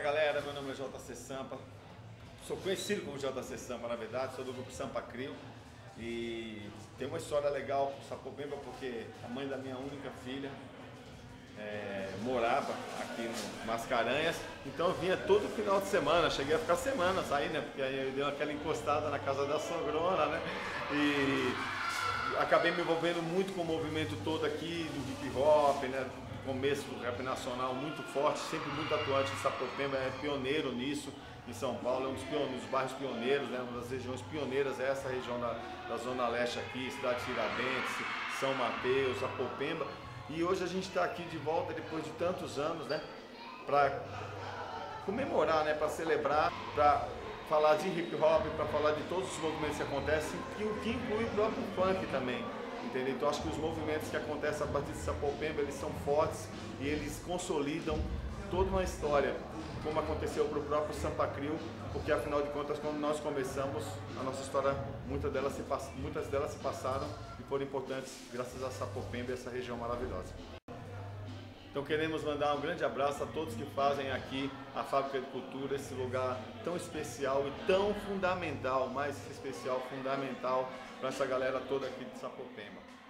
galera, meu nome é JC Sampa. Sou conhecido como JC Sampa, na verdade, sou do grupo Sampa Crio. E tem uma história legal com Sapopemba porque a mãe da minha única filha é, morava aqui no Mascarenhas, então eu vinha todo final de semana, cheguei a ficar semanas aí, né? Porque aí eu dei aquela encostada na casa da sogrona, né? E acabei me envolvendo muito com o movimento todo aqui do hip hop, né? Começo do rap nacional muito forte, sempre muito atuante. Em Sapopemba, é pioneiro nisso em São Paulo, é um dos, pioneiros, dos bairros pioneiros, né, uma das regiões pioneiras, é essa região da, da Zona Leste aqui, Cidade Tiradentes, São Mateus, Sapopemba. E hoje a gente está aqui de volta depois de tantos anos, né, para comemorar, né, para celebrar, para falar de hip hop, para falar de todos os movimentos que acontecem, o que inclui o próprio funk também. Entendeu? Então acho que os movimentos que acontecem a partir de Sapopemba, eles são fortes e eles consolidam toda uma história, como aconteceu para o próprio Sampa Crio, porque afinal de contas, quando nós começamos, a nossa história, muitas delas se, muitas delas se passaram e foram importantes graças a Sapopemba e essa região maravilhosa. Então queremos mandar um grande abraço a todos que fazem aqui a Fábrica de Cultura, esse lugar tão especial e tão fundamental, mais especial, fundamental para essa galera toda aqui de Sapopemba. Valeu?